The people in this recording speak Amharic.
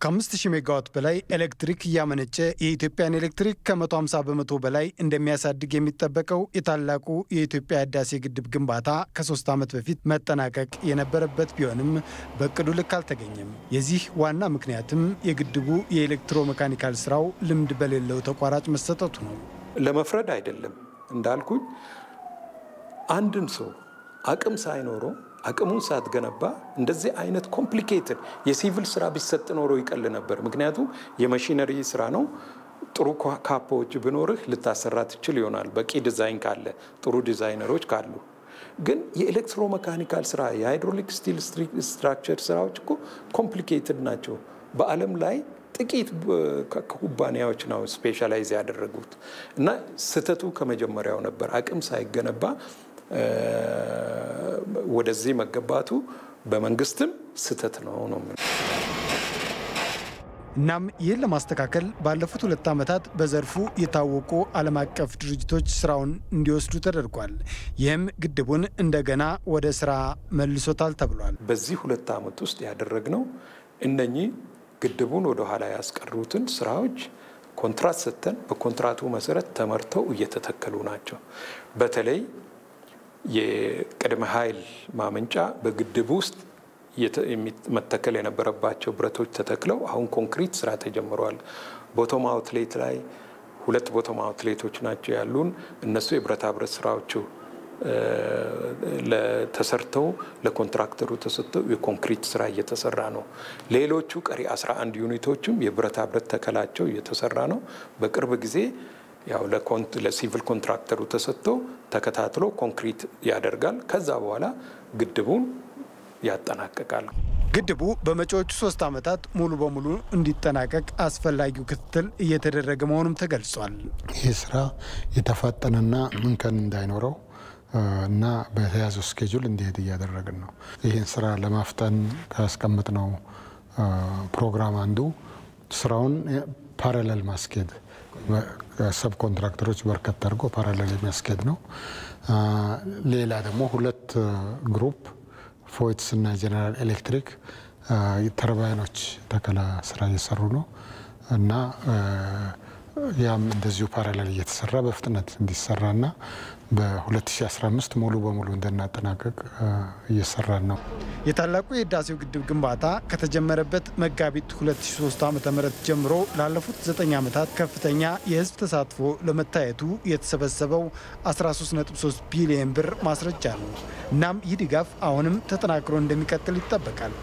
ከ5000 ሜጋዋት በላይ ኤሌክትሪክ እያመነጨ የኢትዮጵያን ኤሌክትሪክ ከ150 በመቶ በላይ እንደሚያሳድግ የሚጠበቀው የታላቁ የኢትዮጵያ ህዳሴ ግድብ ግንባታ ከሶስት ዓመት በፊት መጠናቀቅ የነበረበት ቢሆንም በእቅዱ ልክ አልተገኘም። የዚህ ዋና ምክንያትም የግድቡ የኤሌክትሮ መካኒካል ስራው ልምድ በሌለው ተቋራጭ መሰጠቱ ነው። ለመፍረድ አይደለም እንዳልኩኝ አንድን ሰው አቅም ሳይኖረው አቅሙን ሳትገነባ እንደዚህ አይነት complicated የሲቪል ስራ ቢሰጥ ኖሮ ይቀል ነበር። ምክንያቱም የመሽነሪ ስራ ነው። ጥሩ ካምፓኒዎች ቢኖርህ ልታሰራ ትችል ይሆናል፣ በቂ ዲዛይን ካለ፣ ጥሩ ዲዛይነሮች ካሉ። ግን የ electromechanical ስራ የ hydraulic steel structure ስራዎች እኮ complicated ናቸው። በዓለም ላይ ጥቂት ኩባንያዎች ነው specialize ያደረጉት እና ስህተቱ ከመጀመሪያው ነበር። አቅም ሳይገነባ ወደዚህ መገባቱ በመንግስትም ስህተት ነው ነው። እናም ይህን ለማስተካከል ባለፉት ሁለት ዓመታት በዘርፉ የታወቁ ዓለም አቀፍ ድርጅቶች ስራውን እንዲወስዱ ተደርጓል። ይህም ግድቡን እንደገና ወደ ስራ መልሶታል ተብሏል። በዚህ ሁለት ዓመት ውስጥ ያደረግነው እነኚህ ግድቡን ወደ ኋላ ያስቀሩትን ስራዎች ኮንትራት ሰጥተን በኮንትራቱ መሰረት ተመርተው እየተተከሉ ናቸው። በተለይ የቅድመ ኃይል ማመንጫ በግድቡ ውስጥ መተከል የነበረባቸው ብረቶች ተተክለው አሁን ኮንክሪት ስራ ተጀምረዋል። bottom outlet ላይ ሁለት bottom outlet ኦች ናቸው ያሉን። እነሱ የብረታ ብረት ስራዎቹ ተሰርተው ለ contractor ኡ ተሰጥተው የኮንክሪት ስራ እየተሰራ ነው። ሌሎቹ ቀሪ 11 unit ኦችም የብረታ ብረት ተከላቸው እየተሰራ ነው። በቅርብ ጊዜ ያው ለ civil contractor ኡ ተሰጥቶ ተከታትሎ ኮንክሪት ያደርጋል። ከዛ በኋላ ግድቡን ያጠናቅቃል። ግድቡ በመጪዎቹ ሶስት ዓመታት ሙሉ በሙሉ እንዲጠናቀቅ አስፈላጊው ክትትል እየተደረገ መሆኑም ተገልጿል። ይህ ስራ የተፋጠነና እንከን እንዳይኖረው እና በተያዘው schedule እንዲሄድ እያደረግን ነው። ይህን ስራ ለማፍጠን ካስቀመጥነው ፕሮግራም አንዱ ስራውን parallel ማስኬድ subcontractor ኦች በርከት አድርጎ parallel የሚያስኬድ ነው። ሌላ ደግሞ ሁለት group ፎይት እና ጀነራል ኤሌክትሪክ ተርባይኖች ተከላ ስራ እየሰሩ ነው እና ያም እንደዚሁ parallel እየተሰራ በፍጥነት እንዲሰራና በ2015 ሙሉ በሙሉ እንድናጠናቀቅ እየሰራን ነው። የታላቁ የህዳሴው ግድብ ግንባታ ከተጀመረበት መጋቢት 2003 ዓ ም ጀምሮ ላለፉት 9 ዓመታት ከፍተኛ የህዝብ ተሳትፎ ለመታየቱ የተሰበሰበው 13.3 ቢሊዮን ብር ማስረጃ ነው። እናም ይህ ድጋፍ አሁንም ተጠናክሮ እንደሚቀጥል ይጠበቃል።